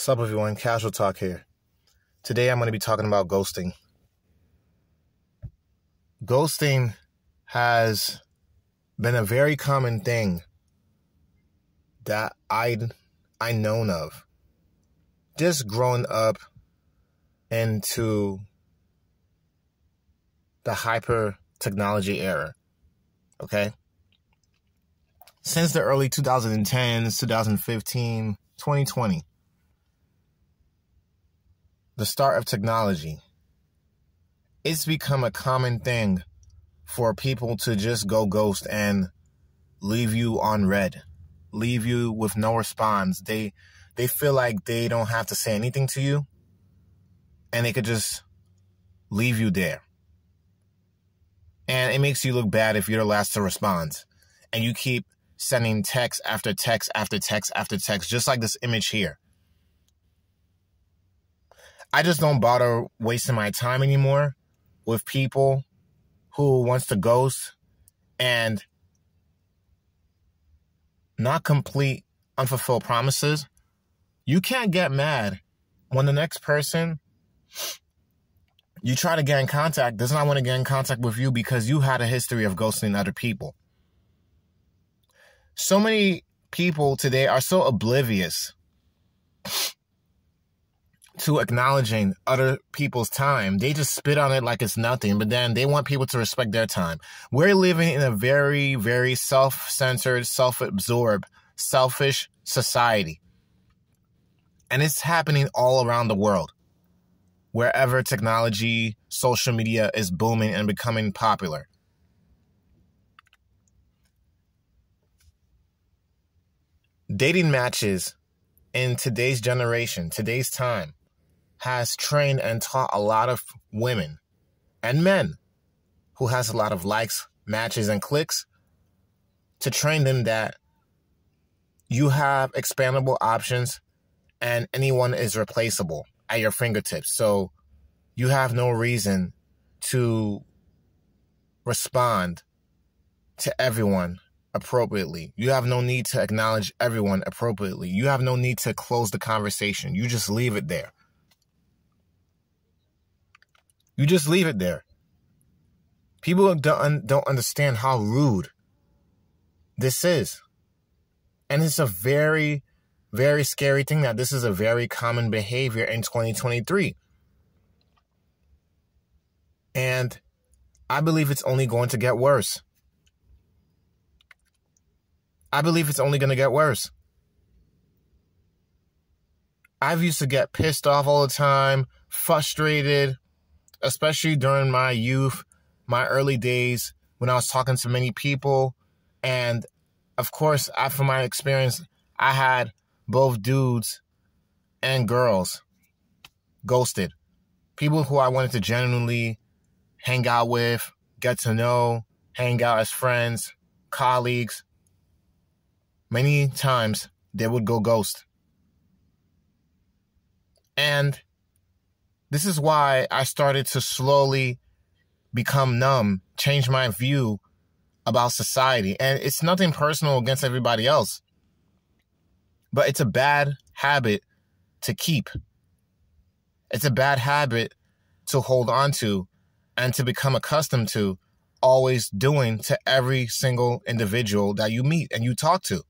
What's up, everyone? Casual Talk here. Today I'm going to be talking about ghosting. Ghosting has been a very common thing that I I known of. Just growing up into the hyper technology era. Okay? Since the early 2010s, 2015, 2020 the start of technology, it's become a common thing for people to just go ghost and leave you on read, leave you with no response. They they feel like they don't have to say anything to you and they could just leave you there. And it makes you look bad if you're the last to respond and you keep sending text after text after text after text, just like this image here. I just don't bother wasting my time anymore with people who wants to ghost and not complete unfulfilled promises. You can't get mad when the next person you try to get in contact does not want to get in contact with you because you had a history of ghosting other people. So many people today are so oblivious to acknowledging other people's time. They just spit on it like it's nothing, but then they want people to respect their time. We're living in a very, very self centered, self absorbed, selfish society. And it's happening all around the world. Wherever technology, social media is booming and becoming popular. Dating matches in today's generation, today's time, has trained and taught a lot of women and men who has a lot of likes, matches, and clicks to train them that you have expandable options and anyone is replaceable at your fingertips. So you have no reason to respond to everyone appropriately. You have no need to acknowledge everyone appropriately. You have no need to close the conversation. You just leave it there. You just leave it there. People don't, don't understand how rude this is. And it's a very, very scary thing that this is a very common behavior in 2023. And I believe it's only going to get worse. I believe it's only going to get worse. I've used to get pissed off all the time, frustrated, especially during my youth, my early days when I was talking to many people. And of course, after my experience, I had both dudes and girls ghosted. People who I wanted to genuinely hang out with, get to know, hang out as friends, colleagues. Many times they would go ghost. And this is why I started to slowly become numb, change my view about society. And it's nothing personal against everybody else, but it's a bad habit to keep. It's a bad habit to hold on to and to become accustomed to always doing to every single individual that you meet and you talk to.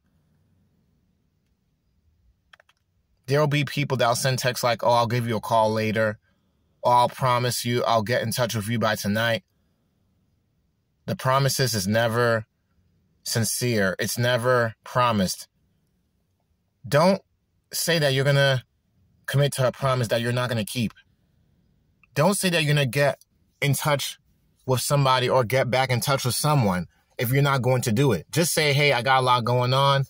There'll be people that'll send texts like, oh, I'll give you a call later I'll promise you I'll get in touch with you by tonight. The promises is never sincere. It's never promised. Don't say that you're going to commit to a promise that you're not going to keep. Don't say that you're going to get in touch with somebody or get back in touch with someone if you're not going to do it. Just say, hey, I got a lot going on.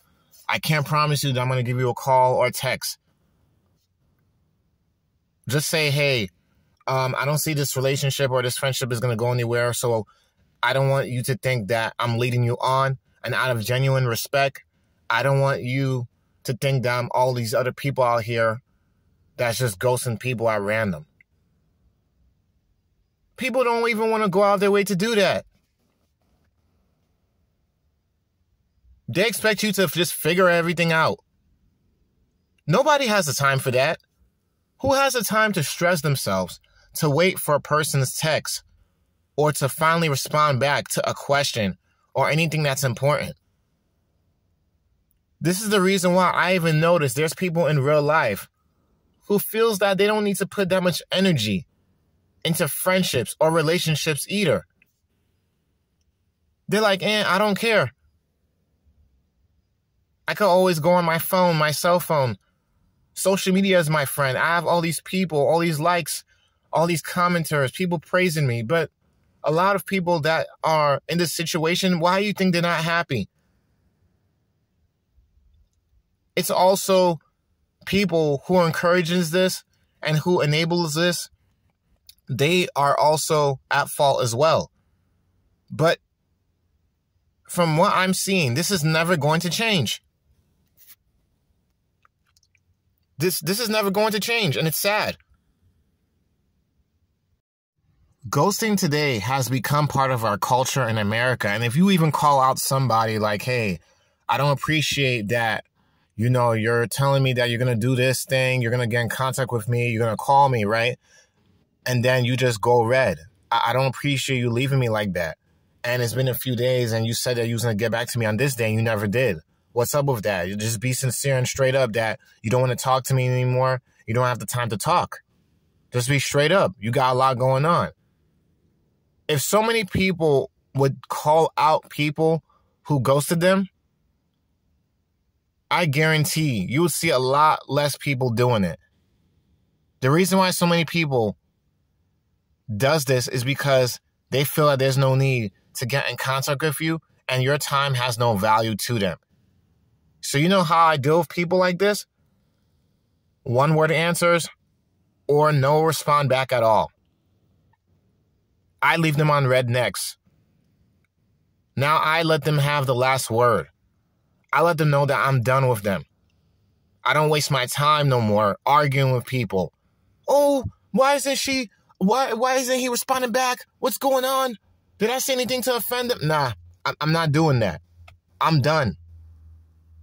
I can't promise you that I'm going to give you a call or text. Just say, hey, um, I don't see this relationship or this friendship is going to go anywhere. So I don't want you to think that I'm leading you on. And out of genuine respect, I don't want you to think that I'm all these other people out here that's just ghosting people at random. People don't even want to go out their way to do that. They expect you to just figure everything out. Nobody has the time for that. Who has the time to stress themselves to wait for a person's text or to finally respond back to a question or anything that's important? This is the reason why I even notice there's people in real life who feels that they don't need to put that much energy into friendships or relationships either. They're like, eh, I don't care. I could always go on my phone, my cell phone. Social media is my friend. I have all these people, all these likes, all these commenters, people praising me. But a lot of people that are in this situation, why do you think they're not happy? It's also people who encourages this and who enables this. They are also at fault as well. But from what I'm seeing, this is never going to change. This this is never going to change, and it's sad. Ghosting today has become part of our culture in America. And if you even call out somebody like, hey, I don't appreciate that, you know, you're telling me that you're going to do this thing, you're going to get in contact with me, you're going to call me, right? And then you just go red. I, I don't appreciate you leaving me like that and it's been a few days and you said that you was going to get back to me on this day and you never did. What's up with that? You just be sincere and straight up that you don't want to talk to me anymore. You don't have the time to talk. Just be straight up. You got a lot going on. If so many people would call out people who ghosted them, I guarantee you would see a lot less people doing it. The reason why so many people does this is because they feel that there's no need to get in contact with you and your time has no value to them. So, you know how I deal with people like this? One word answers or no respond back at all. I leave them on read next. Now I let them have the last word. I let them know that I'm done with them. I don't waste my time no more arguing with people. Oh, why isn't she? Why why isn't he responding back? What's going on? Did I say anything to offend them? Nah, I'm not doing that. I'm done.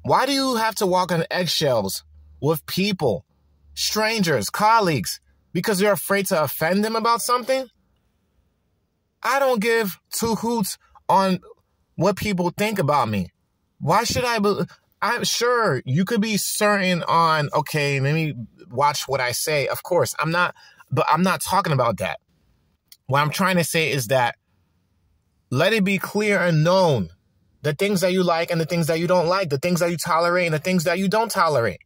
Why do you have to walk on eggshells with people, strangers, colleagues, because you're afraid to offend them about something? I don't give two hoots on what people think about me. Why should I? Be, I'm sure you could be certain on, okay, let me watch what I say. Of course, I'm not, but I'm not talking about that. What I'm trying to say is that let it be clear and known the things that you like and the things that you don't like, the things that you tolerate and the things that you don't tolerate.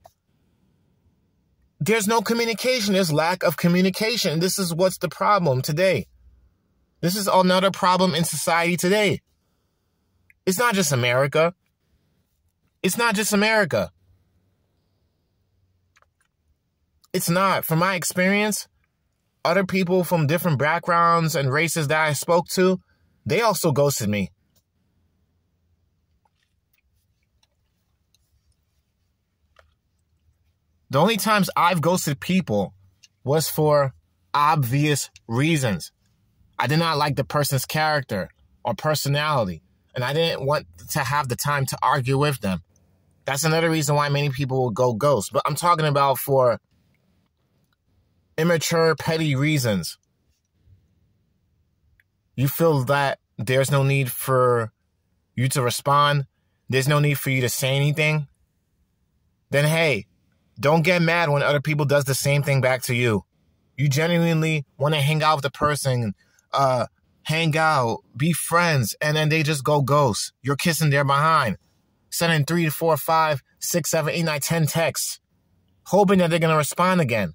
There's no communication. There's lack of communication. This is what's the problem today. This is another problem in society today. It's not just America. It's not just America. It's not. From my experience, other people from different backgrounds and races that I spoke to, they also ghosted me. The only times I've ghosted people was for obvious reasons. I did not like the person's character or personality, and I didn't want to have the time to argue with them. That's another reason why many people will go ghost. But I'm talking about for immature, petty reasons you feel that there's no need for you to respond, there's no need for you to say anything, then hey, don't get mad when other people does the same thing back to you. You genuinely want to hang out with the person, uh, hang out, be friends, and then they just go ghost. You're kissing their behind, sending three four, five, six, seven, eight, nine, ten texts, hoping that they're gonna respond again.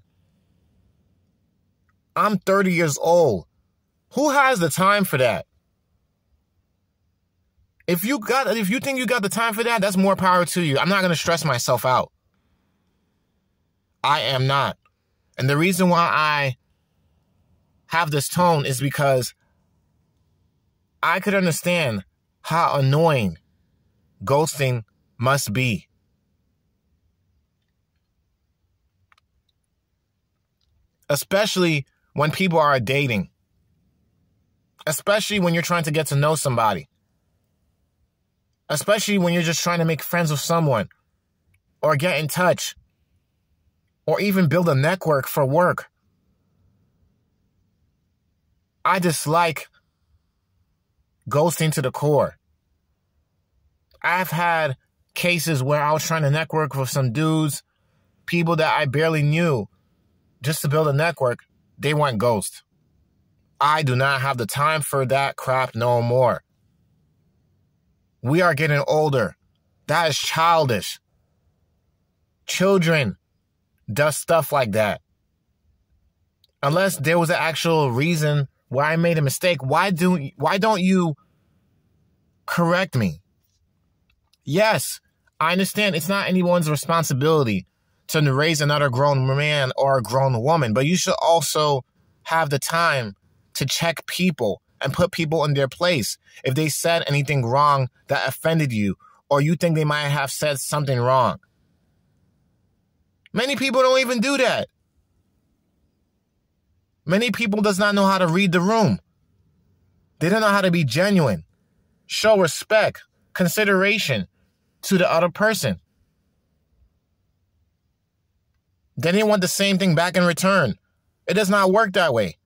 I'm 30 years old. Who has the time for that? If you got if you think you got the time for that, that's more power to you. I'm not going to stress myself out. I am not. And the reason why I have this tone is because I could understand how annoying ghosting must be. Especially when people are dating especially when you're trying to get to know somebody, especially when you're just trying to make friends with someone or get in touch. or even build a network for work. I dislike ghosting to the core. I've had cases where I was trying to network with some dudes, people that I barely knew, just to build a network. They went ghost. I do not have the time for that crap no more. We are getting older. That is childish. Children does stuff like that. Unless there was an actual reason why I made a mistake, why do why don't you correct me? Yes, I understand it's not anyone's responsibility to raise another grown man or a grown woman, but you should also have the time to check people and put people in their place. If they said anything wrong that offended you, or you think they might have said something wrong. Many people don't even do that. Many people does not know how to read the room. They don't know how to be genuine, show respect, consideration to the other person. Then they want the same thing back in return. It does not work that way.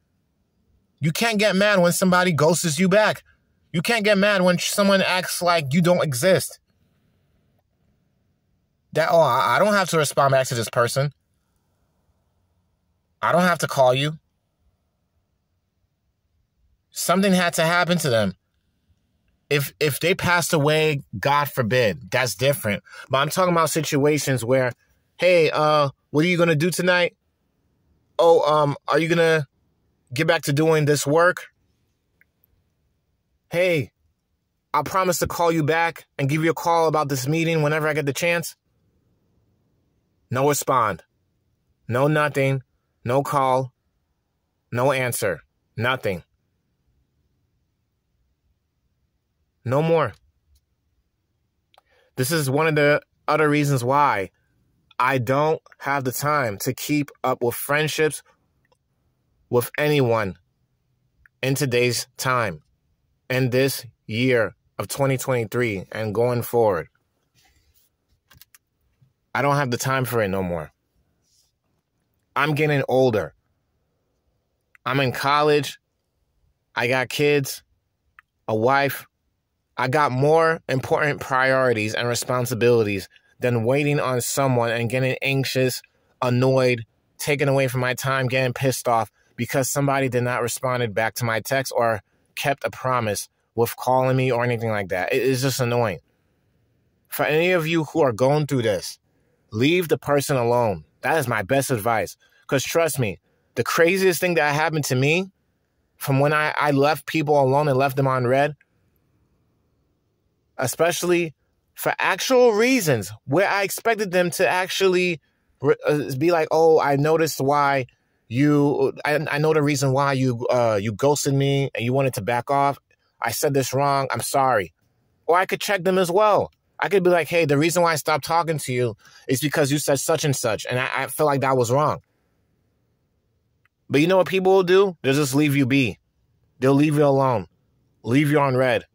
You can't get mad when somebody ghosts you back. You can't get mad when someone acts like you don't exist. That, oh, I don't have to respond back to this person. I don't have to call you. Something had to happen to them. If if they passed away, God forbid, that's different. But I'm talking about situations where, hey, uh, what are you gonna do tonight? Oh, um, are you gonna get back to doing this work? Hey, I promise to call you back and give you a call about this meeting whenever I get the chance. No respond. No nothing. No call. No answer. Nothing. No more. This is one of the other reasons why I don't have the time to keep up with friendships with anyone in today's time, in this year of 2023 and going forward. I don't have the time for it no more. I'm getting older. I'm in college. I got kids, a wife. I got more important priorities and responsibilities than waiting on someone and getting anxious, annoyed, taken away from my time, getting pissed off because somebody did not respond back to my text or kept a promise with calling me or anything like that. It is just annoying. For any of you who are going through this, leave the person alone. That is my best advice. Because trust me, the craziest thing that happened to me from when I, I left people alone and left them on read, especially for actual reasons where I expected them to actually uh, be like, oh, I noticed why you, I, I know the reason why you, uh, you ghosted me and you wanted to back off. I said this wrong. I'm sorry. Or I could check them as well. I could be like, hey, the reason why I stopped talking to you is because you said such and such, and I, I feel like that was wrong. But you know what people will do? They'll just leave you be. They'll leave you alone. Leave you on read.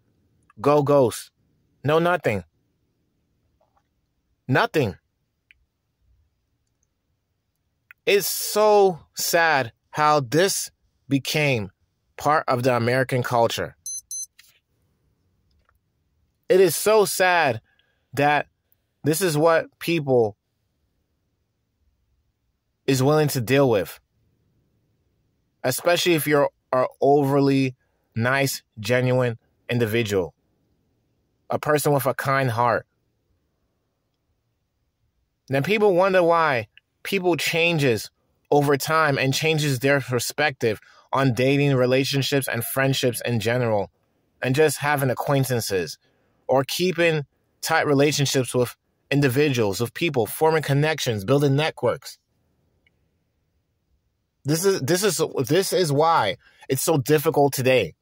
Go ghost. No, nothing. Nothing. It's so sad how this became part of the American culture. It is so sad that this is what people is willing to deal with. Especially if you're an overly nice, genuine individual. A person with a kind heart. Then people wonder why people changes over time and changes their perspective on dating relationships and friendships in general and just having acquaintances or keeping tight relationships with individuals, with people, forming connections, building networks. This is this is this is why it's so difficult today.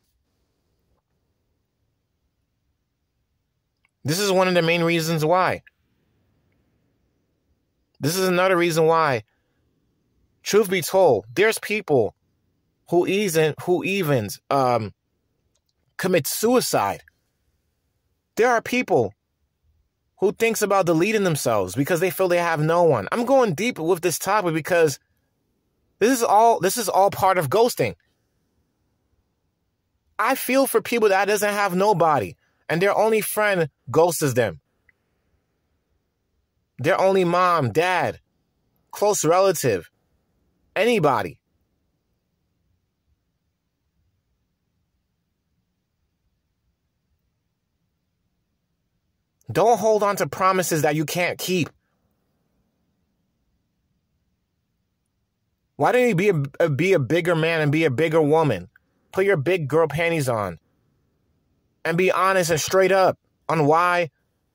This is one of the main reasons why. This is another reason why. Truth be told, there's people who even who even um commit suicide. There are people who thinks about deleting themselves because they feel they have no one. I'm going deep with this topic because this is all this is all part of ghosting. I feel for people that doesn't have nobody and their only friend ghosts them. Their only mom, dad, close relative, anybody. Don't hold on to promises that you can't keep. Why don't you be a, be a bigger man and be a bigger woman? Put your big girl panties on and be honest and straight up on why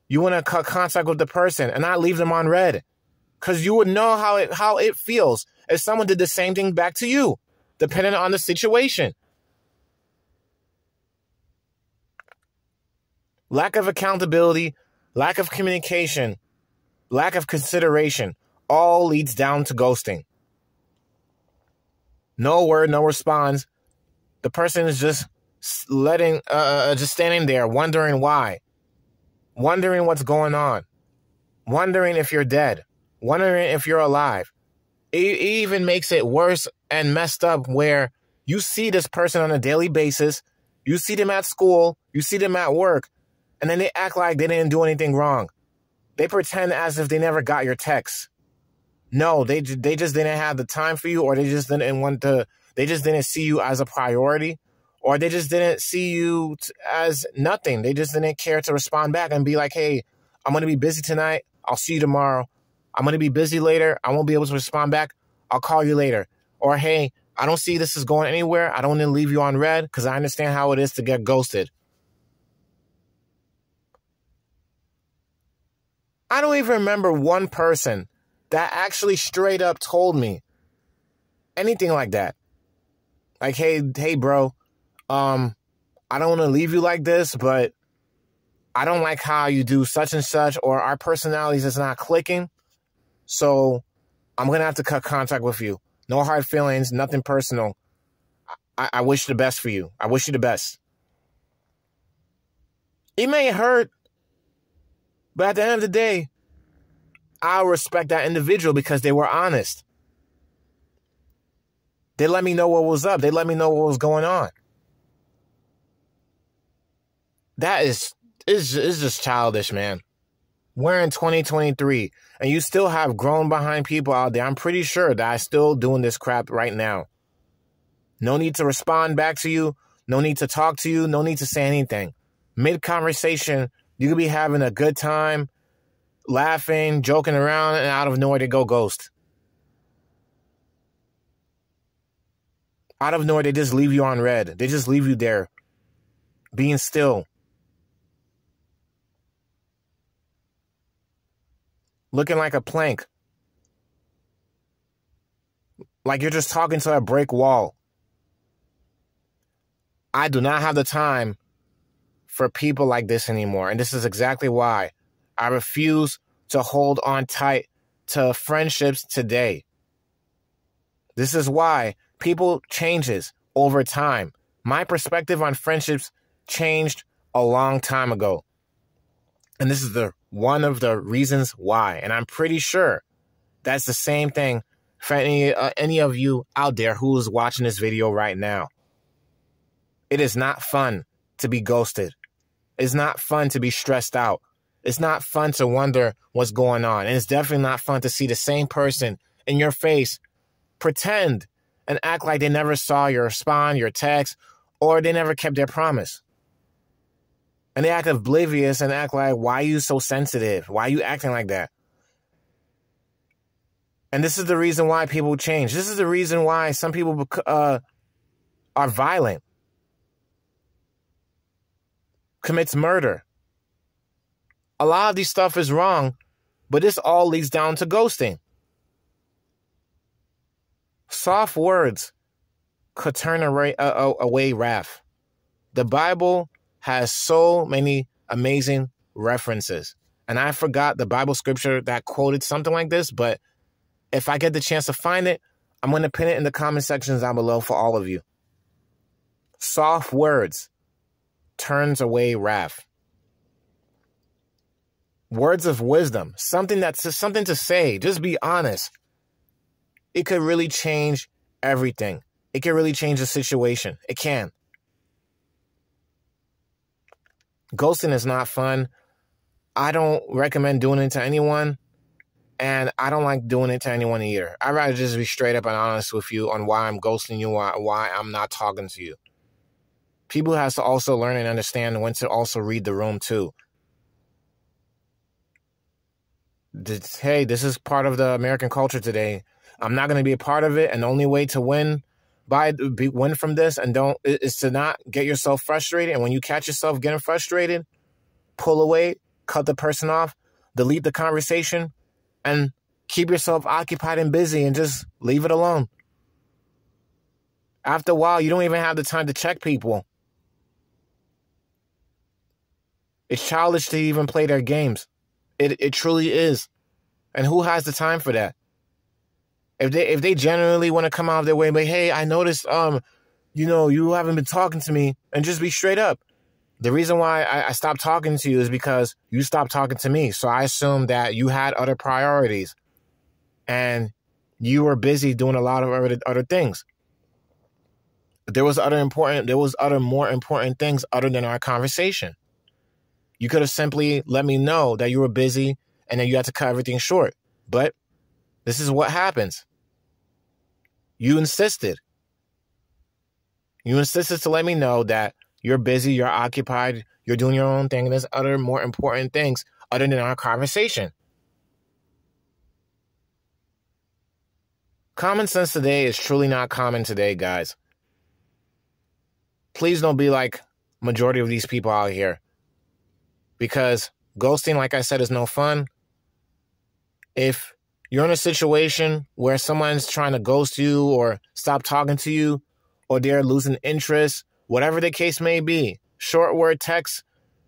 you want to cut contact with the person and not leave them on read. Because you would know how it, how it feels if someone did the same thing back to you, depending on the situation. Lack of accountability, lack of communication, lack of consideration all leads down to ghosting. No word, no response. The person is just letting, uh, uh, just standing there, wondering why, wondering what's going on, wondering if you're dead, wondering if you're alive. It even makes it worse and messed up where you see this person on a daily basis, you see them at school, you see them at work, and then they act like they didn't do anything wrong. They pretend as if they never got your text. No, they they just didn't have the time for you, or they just didn't want to. They just didn't see you as a priority, or they just didn't see you as nothing. They just didn't care to respond back and be like, "Hey, I'm gonna be busy tonight. I'll see you tomorrow. I'm gonna be busy later. I won't be able to respond back. I'll call you later." Or, "Hey, I don't see this is going anywhere. I don't want to leave you on read because I understand how it is to get ghosted." I don't even remember one person that actually straight up told me anything like that. Like, hey, hey, bro, um, I don't want to leave you like this, but I don't like how you do such and such, or our personalities is not clicking. So I'm gonna have to cut contact with you. No hard feelings, nothing personal. I, I wish the best for you. I wish you the best. It may hurt, but at the end of the day, I'll respect that individual because they were honest. They let me know what was up. They let me know what was going on. That is is is just childish, man. We're in 2023 and you still have grown behind people out there. I'm pretty sure that I still doing this crap right now. No need to respond back to you. No need to talk to you. No need to say anything. Mid conversation, you could be having a good time laughing, joking around, and out of nowhere they go ghost. Out of nowhere, they just leave you on read. They just leave you there, being still. Looking like a plank. Like you're just talking to a brick wall. I do not have the time for people like this anymore. And this is exactly why I refuse to hold on tight to friendships today. This is why people changes over time. My perspective on friendships changed a long time ago. And this is the one of the reasons why. And I'm pretty sure that's the same thing for any uh, any of you out there who is watching this video right now. It is not fun to be ghosted. It's not fun to be stressed out. It's not fun to wonder what's going on. And it's definitely not fun to see the same person in your face pretend and act like they never saw your respond, your text, or they never kept their promise. And they act oblivious and act like, why are you so sensitive? Why are you acting like that? And this is the reason why people change. This is the reason why some people uh, are violent, commits murder, a lot of these stuff is wrong, but this all leads down to ghosting. Soft words could turn away, uh, away wrath. The Bible has so many amazing references. And I forgot the Bible scripture that quoted something like this, but if I get the chance to find it, I'm going to pin it in the comment sections down below for all of you. Soft words turns away wrath. words of wisdom, something that's something to say. Just be honest. It could really change everything. It can really change the situation. It can. Ghosting is not fun. I don't recommend doing it to anyone. And I don't like doing it to anyone either. I'd rather just be straight up and honest with you on why I'm ghosting you, why, why I'm not talking to you. People has to also learn and understand when to also read the room too. This, hey, this is part of the American culture today. I'm not going to be a part of it, and the only way to win by be, win from this and don't is to not get yourself frustrated. And when you catch yourself getting frustrated, pull away, cut the person off, delete the conversation, and keep yourself occupied and busy and just leave it alone. After a while, you don't even have the time to check people. It's childish to even play their games. It it truly is. And who has the time for that? If they if they genuinely want to come out of their way, but hey, I noticed um, you know, you haven't been talking to me, and just be straight up. The reason why I, I stopped talking to you is because you stopped talking to me. So I assumed that you had other priorities, and you were busy doing a lot of other other things. There was other important. There was other more important things other than our conversation. You could have simply let me know that you were busy and then you had to cut everything short. But this is what happens. You insisted. You insisted to let me know that you're busy, you're occupied, you're doing your own thing, and there's other more important things other than our conversation. Common sense today is truly not common today, guys. Please don't be like majority of these people out here. Because ghosting, like I said, is no fun. If you're in a situation where someone's trying to ghost you or stop talking to you or they're losing interest, whatever the case may be, short word text,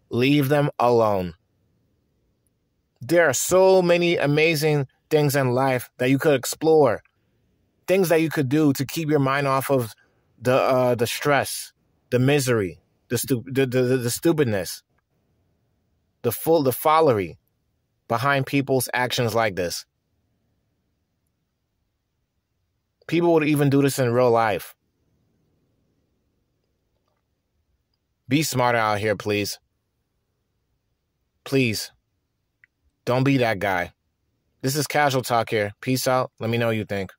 leave them alone. There are so many amazing things in life that you could explore, things that you could do to keep your mind off of the uh, the stress, the misery, the, stu- the, the, the, the stupidness, the full the follery behind people's actions like this. People would even do this in real life. Be smarter out here, please. Please. Don't be that guy. This is casual talk here. Peace out. Let me know what you think.